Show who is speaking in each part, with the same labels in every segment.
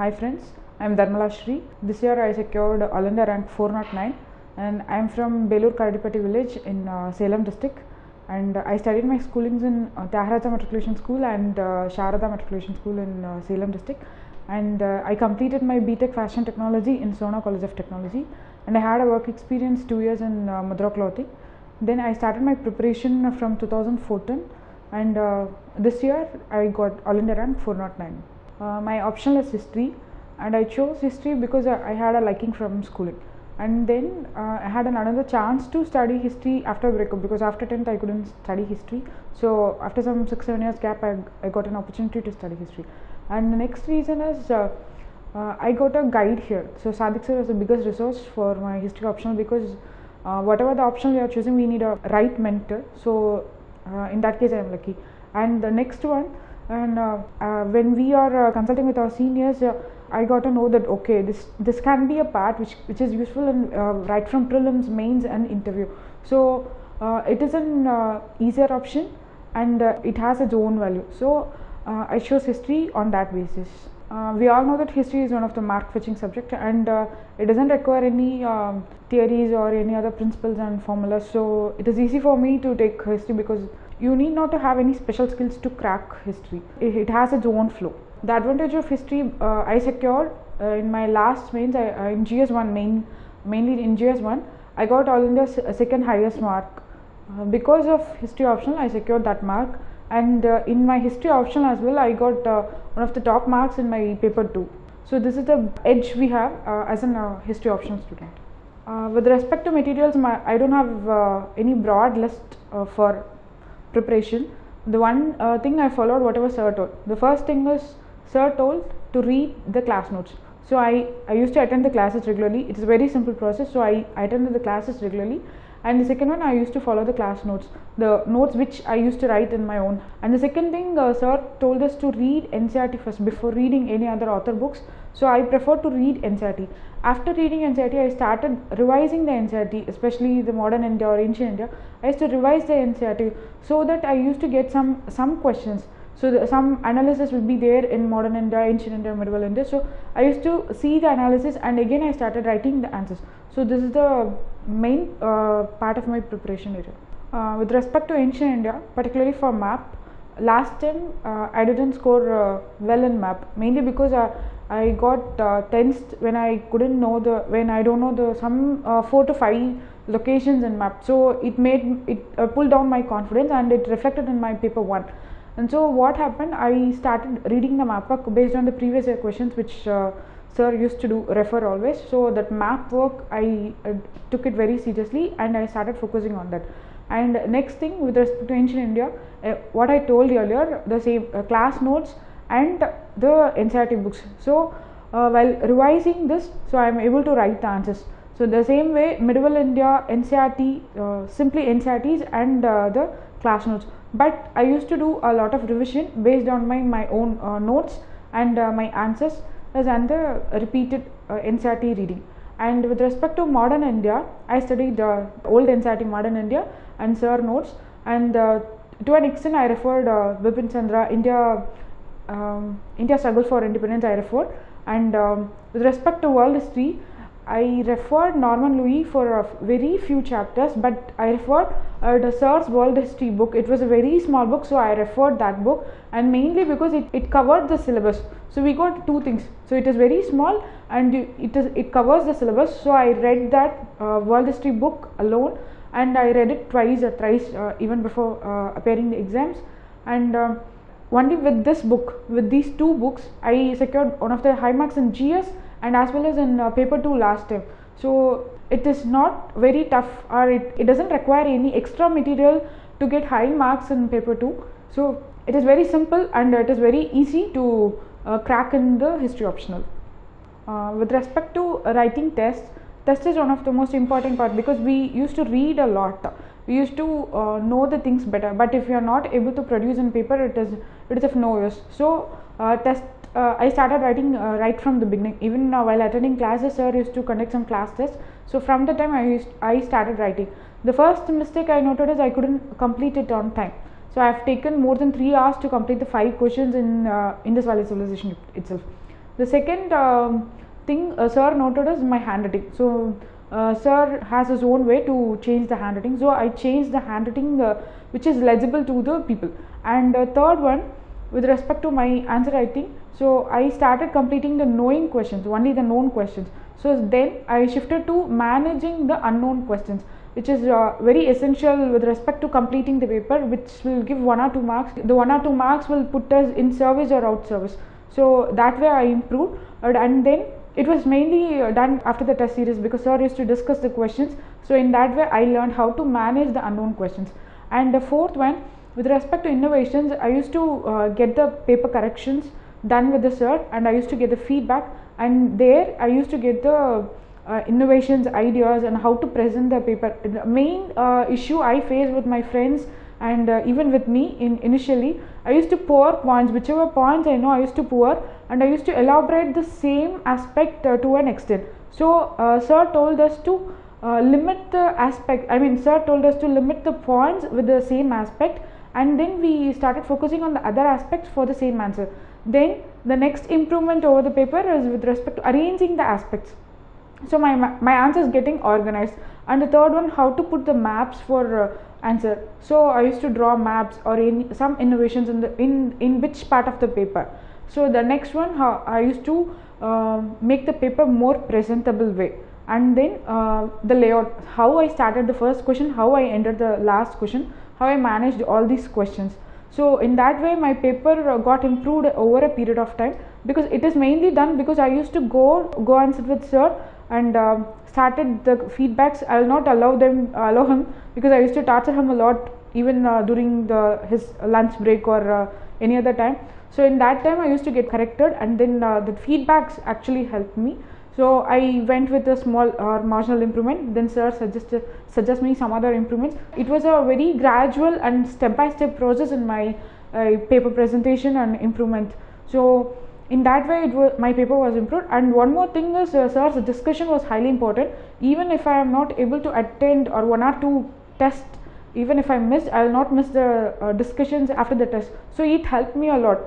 Speaker 1: Hi friends, I am Dharmalashri. This year I secured All India rank 409 and I am from Belur Karadipati village in uh, Salem district and I studied my schoolings in uh, Tyagaraja Matriculation School and uh, Sharada Matriculation School in uh, Salem district and uh, I completed my BTech Fashion Technology in Sona College of Technology and I had a work experience two years in uh, Mudra Clothing. Then I started my preparation from 2014 and uh, this year I got All India rank 409. Uh, my optional is history and I chose history because I, had a liking from schooling. And then uh, I had an, another chance to study history after breakup because after 10th I couldn't study history. So after some 6 7 years gap I, I got an opportunity to study history. And the next reason is uh, uh, I got a guide here. So Sadik sir is the biggest resource for my history optional because uh, whatever the option we are choosing we need a right mentor. So uh, in that case I am lucky. And the next one and uh, uh, when we are uh, consulting with our seniors i got to know that okay this this can be a part which which is useful in uh, right from prelims mains and interview. So uh, it is an uh, easier option and it has its own value. So i chose history on that basis. We all know that history is one of the mark fetching subject and it doesn't require any um, theories or any other principles and formulas. So it is easy for me to take history because you need not to have any special skills to crack history. It, has its own flow. The advantage of history uh, i secured uh, in my last mains I, uh, in gs1 main mainly in gs1 i got all india's second highest mark. Uh, because of history optional i secured that mark. And uh, in my history optional as well i got uh, one of the top marks in my paper 2 so this is the edge we have uh, as an uh, history optional student. Uh, with respect to materials my, i don't have uh, any broad list uh, for preparation. The one uh, thing i followed whatever sir told. The first thing is sir told to read the class notes. So i i used to attend the classes regularly. It is a very simple process. So i, I attended the classes regularly and the second one i used to follow the class notes the notes which i used to write in my own. And the second thing uh, sir told us to read ncrt first before reading any other author books. So i prefer to read ncrt after reading ncrt i started revising the ncrt especially the modern india or ancient india. I used to revise the ncrt so that i used to get some some questions. So the, some analysis will be there in modern india ancient india medieval india. So i used to see the analysis and again i started writing the answers. So this is the main uh, part of my preparation area. Uh, with respect to ancient india particularly for map last time uh, i didn't score uh, well in map mainly because uh, i got uh, tensed when i couldn't know the when i don't know the some four to five locations in map. So it made it pulled down my confidence and it reflected in my paper one. And so what happened i started reading the map based on the previous questions which sir used to do refer always. So that map work i uh, took it very seriously and i started focusing on that. And next thing with respect to ancient india uh, what i told earlier the same uh, class notes and the ncrt books. So uh, while revising this so i am able to write the answers. So the same way medieval india ncrt uh, simply ncrts and uh, the class notes. But i used to do a lot of revision based on my my own notes and my answers and the repeated uh, ncrt reading. And with respect to modern india i studied uh, old ncrt modern india and sir notes. And uh, to an extent i referred uh, Bipin chandra india um, india struggle for independence i referred. And um, with respect to world history I referred Norman Lowe's for a very few chapters, but I referred uh, Sir's World History book. It was a very small book, so I referred that book, and mainly because it, it covered the syllabus. So we got two things. So it is very small, and it is it covers the syllabus. So I read that uh, World History book alone, and I read it twice or thrice uh, even before uh, appearing the exams, and. Um, only with this book, with these two books, I secured one of the high marks in GS and as well as in uh, paper 2 last time. So it is not very tough or it, it doesn't require any extra material to get high marks in paper 2 so it is very simple and it is very easy to uh, crack in the history optional. Uh, with respect to writing tests test is one of the most important part because we used to read a lot. We used to uh, know the things better. But if you are not able to produce in paper it is it is of no use. So uh, test uh, I started writing uh, right from the beginning. Even uh, while attending classes, sir used to conduct some class tests. So from the time I used, I started writing. The first mistake I noted is I couldn't complete it on time. So I have taken more than three hours to complete the five questions in uh, Indus Valley Civilization itself. the second um, thing uh, sir noted is my handwriting so uh, sir has his own way to change the handwriting so i changed the handwriting uh, which is legible to the people and third one with respect to my answer writing so i started completing the knowing questions only the known questions. So then i shifted to managing the unknown questions which is uh, very essential with respect to completing the paper which will give one or two marks. The one or two marks will put us in service or out service. So that way i improved and then it was mainly uh, done after the test series because sir used to discuss the questions. So in that way i learned how to manage the unknown questions. And the fourth one with respect to innovations i used to uh, get the paper corrections done with the sir and i used to get the feedback. And there i used to get the uh, innovations ideas and how to present the paper. The main uh, issue i faced with my friends and uh, even with me in initially i used to pour points whichever points i know i used to pour and i used to elaborate the same aspect uh, to an extent. So uh, sir told us to uh, limit the aspect i mean sir told us to limit the points with the same aspect and then we started focusing on the other aspects for the same answer then the next improvement over the paper is with respect to arranging the aspects. So my my answer is getting organized. And the third one how to put the maps for uh, answer. So i used to draw maps or in some innovations in the in in which part of the paper. So the next one how i used to uh, make the paper more presentable way. And then uh, the layout how i started the first question how i entered the last question how i managed all these questions so in that way my paper uh, got improved over a period of time because it is mainly done because i used to go go and sit with sir and um, started the feedbacks. I will not allow them uh, allow him because i used to torture him a lot even uh, during the his lunch break or uh, any other time. So in that time i used to get corrected and then uh, the feedbacks actually helped me so i went with a small or uh, marginal improvement. Then sir suggested suggest me some other improvements. It was a very gradual and step by step process in my uh, paper presentation and improvement. So in that way it was my paper was improved. And one more thing is uh, sir's discussion was highly important. Even if i am not able to attend or one or two tests even if i missed i will not miss the uh, discussions after the test. So it helped me a lot.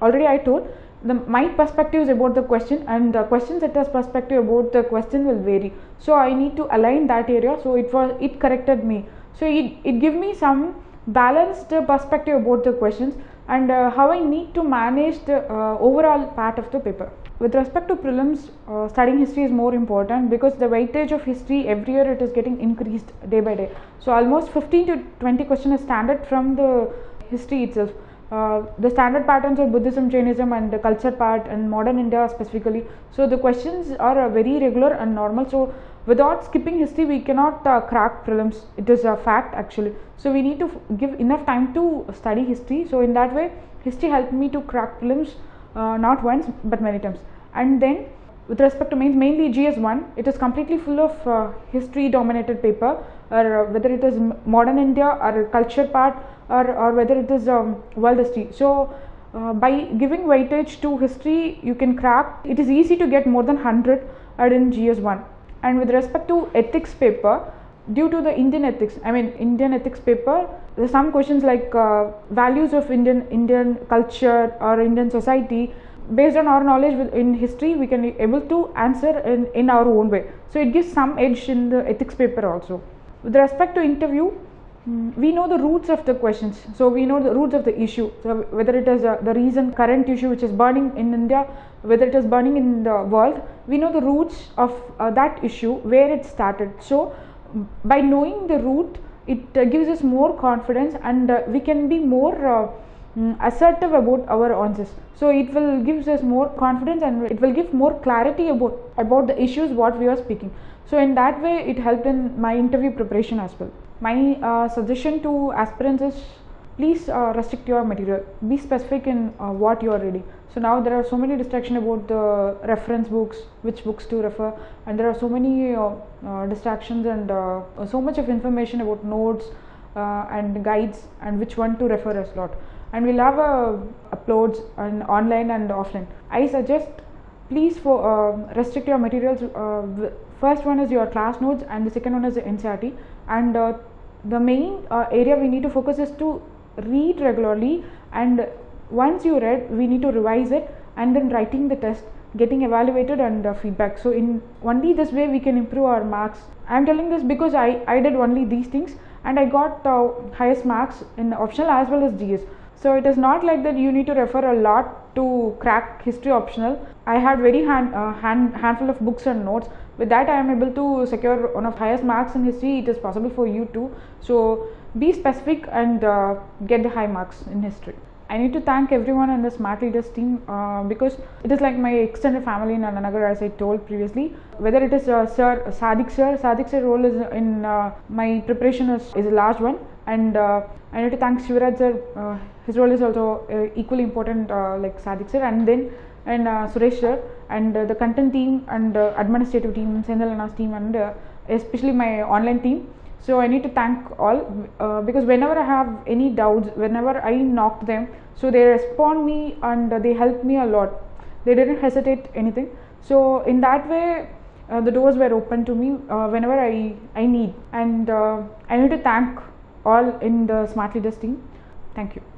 Speaker 1: Already i told the my perspectives about the question and the question setter's perspective about the question will vary so i need to align that area so it was it corrected me so it, it give me some balanced perspective about the questions and uh, how I need to manage the uh, overall part of the paper. With respect to prelims, uh, studying history is more important because the weightage of history every year it is getting increased day by day. So almost 15 to 20 questions is standard from the history itself. Uh, the standard patterns of Buddhism, Jainism, and the culture part, and modern India specifically. So the questions are uh, very regular and normal. So without skipping history, we cannot uh, crack prelims. It is a fact actually. So we need to give enough time to study history. So in that way, history helped me to crack prelims uh, not once but many times. And then with respect to mains, mainly GS1, it is completely full of uh, history dominated paper, or whether it is modern India or culture part or, or whether it is um, world history. So, uh, by giving weightage to history, you can crack. It is easy to get more than 100 in GS1. And with respect to ethics paper, due to the Indian ethics, I mean Indian ethics paper, there are some questions like uh, values of Indian Indian culture or Indian society. Based on our knowledge in history, we can be able to answer in, in our own way. So it gives some edge in the ethics paper also. With respect to interview, we know the roots of the questions. So we know the roots of the issue. So whether it is uh, the reason current issue which is burning in india whether it is burning in the world we know the roots of uh, that issue where it started. So by knowing the root it uh, gives us more confidence and uh, we can be more uh, mm, assertive about our answers. So it will gives us more confidence and it will give more clarity about about the issues what we are speaking. So in that way it helped in my interview preparation as well my uh, suggestion to aspirants is please uh, restrict your material. Be specific in uh, what you are reading. So now there are so many distractions about the reference books which books to refer and there are so many uh, uh, distractions and uh, so much of information about notes and guides and which one to refer as lot. And we'll have uploads on online and offline. I suggest please for restrict your materials first one is your class notes and the second one is the ncrt and the main uh, area we need to focus is to read regularly and once you read we need to revise it and then writing the test getting evaluated and uh, feedback. So in only this way we can improve our marks. I'm telling this because i i did only these things and i got uh, highest marks in optional as well as gs so it is not like that you need to refer a lot to crack history optional. I had very hand, uh, hand handful of books and notes with that i am able to secure one of highest marks in history it is possible for you too so be specific and uh, get the high marks in history I need to thank everyone in the Smart Leaders team uh, because it is like my extended family in Anna Nagar, as I told previously. Whether it is uh, Sir sadik Sir, Sadik Sir role is in uh, my preparation is, is a large one, and uh, I need to thank Shivraj Sir. Uh, his role is also equally important, like sadik Sir, and then and Suresh Sir, and the content team and administrative team, Sendalana's team, and especially my online team. So i need to thank all uh, because whenever i have any doubts whenever i knock them so they respond me and they help me a lot. They didn't hesitate anything. So in that way uh, the doors were open to me uh, whenever i i need. And uh, i need to thank all in the smart leaders team. Thank you